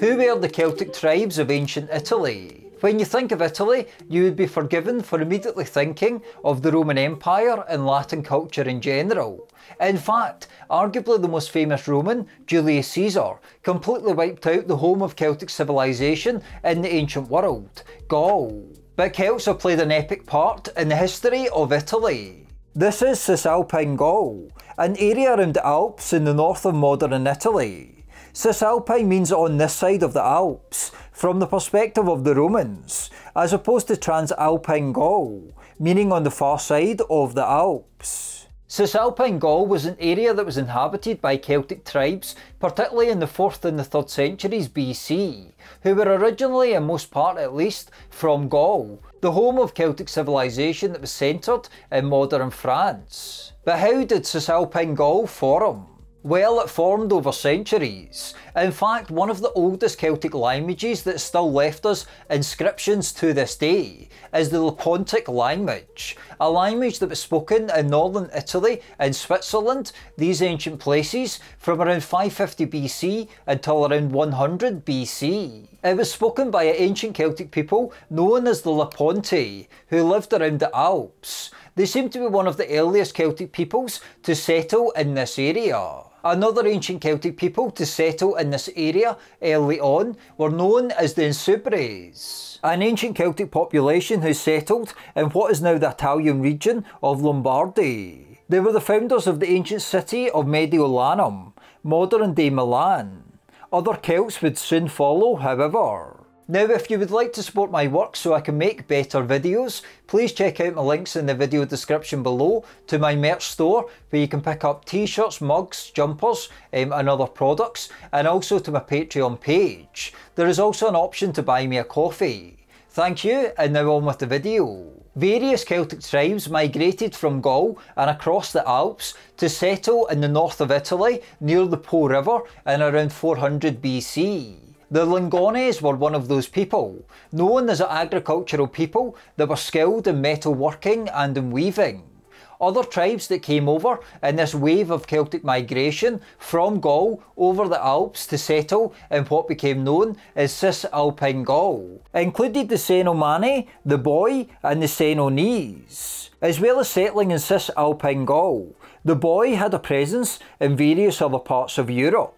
Who were the Celtic tribes of ancient Italy? When you think of Italy, you would be forgiven for immediately thinking of the Roman Empire and Latin culture in general. In fact, arguably the most famous Roman, Julius Caesar, completely wiped out the home of Celtic civilization in the ancient world, Gaul. But Celts have played an epic part in the history of Italy. This is Cisalpine Gaul, an area around the Alps in the north of modern Italy. Cisalpine means on this side of the Alps, from the perspective of the Romans, as opposed to Transalpine Gaul, meaning on the far side of the Alps. Cisalpine Gaul was an area that was inhabited by Celtic tribes, particularly in the 4th and the 3rd centuries BC, who were originally, in most part at least, from Gaul, the home of Celtic civilization that was centred in modern France. But how did Cisalpine Gaul form? Well, it formed over centuries. In fact, one of the oldest Celtic languages that still left us inscriptions to this day is the Lepontic language, a language that was spoken in northern Italy and Switzerland, these ancient places, from around 550 BC until around 100 BC. It was spoken by an ancient Celtic people known as the Leponti, who lived around the Alps. They seem to be one of the earliest Celtic peoples to settle in this area. Another ancient Celtic people to settle in this area early on were known as the Insubres, an ancient Celtic population who settled in what is now the Italian region of Lombardy. They were the founders of the ancient city of Mediolanum, modern day Milan. Other Celts would soon follow, however. Now if you would like to support my work so I can make better videos, please check out my links in the video description below to my merch store where you can pick up t-shirts, mugs, jumpers um, and other products and also to my Patreon page. There is also an option to buy me a coffee. Thank you and now on with the video. Various Celtic tribes migrated from Gaul and across the Alps to settle in the north of Italy near the Po River in around 400 BC. The Lingones were one of those people, known as an agricultural people that were skilled in metalworking and in weaving. Other tribes that came over in this wave of Celtic migration from Gaul over the Alps to settle in what became known as Cisalpine Gaul included the Cenomani, the Boii and the Senones. As well as settling in Cisalpine Gaul, the Boii had a presence in various other parts of Europe.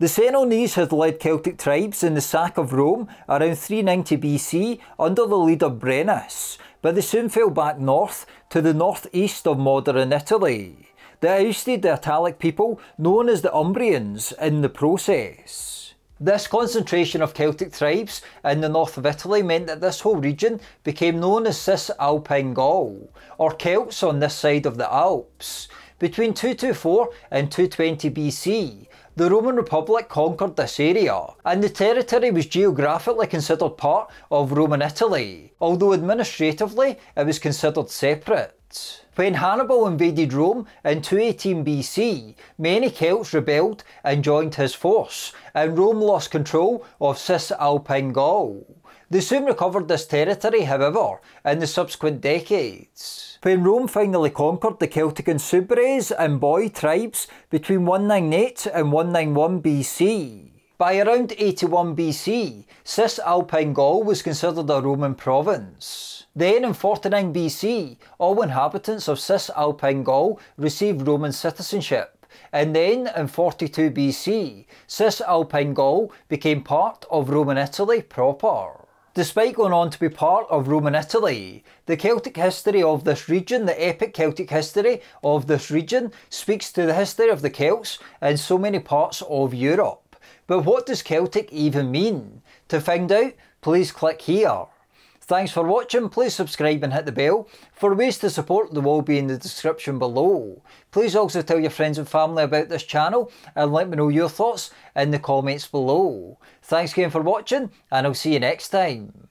The Senones had led Celtic tribes in the sack of Rome around 390 BC under the leader Brennus, but they soon fell back north to the northeast of modern Italy. They ousted the Italic people known as the Umbrians in the process. This concentration of Celtic tribes in the north of Italy meant that this whole region became known as Cisalpine Gaul, or Celts on this side of the Alps. Between 224 and 220 BC, the Roman Republic conquered this area, and the territory was geographically considered part of Roman Italy, although administratively it was considered separate. When Hannibal invaded Rome in 218 BC, many Celts rebelled and joined his force, and Rome lost control of Cisalpine Gaul. They soon recovered this territory, however, in the subsequent decades. When Rome finally conquered the Celtic and Insubres and Boii tribes between 198 and 191 BC. By around 81 BC, Cisalpine Gaul was considered a Roman province. Then in 49 BC, all inhabitants of Cisalpine Gaul received Roman citizenship. And then in 42 BC, Cisalpine Gaul became part of Roman Italy proper. Despite going on to be part of Roman Italy, the Celtic history of this region, the epic Celtic history of this region, speaks to the history of the Celts in so many parts of Europe. But what does Celtic even mean? To find out, please click here. Thanks for watching, please subscribe and hit the bell. For ways to support, they will be in the description below. Please also tell your friends and family about this channel and let me know your thoughts in the comments below. Thanks again for watching and I'll see you next time.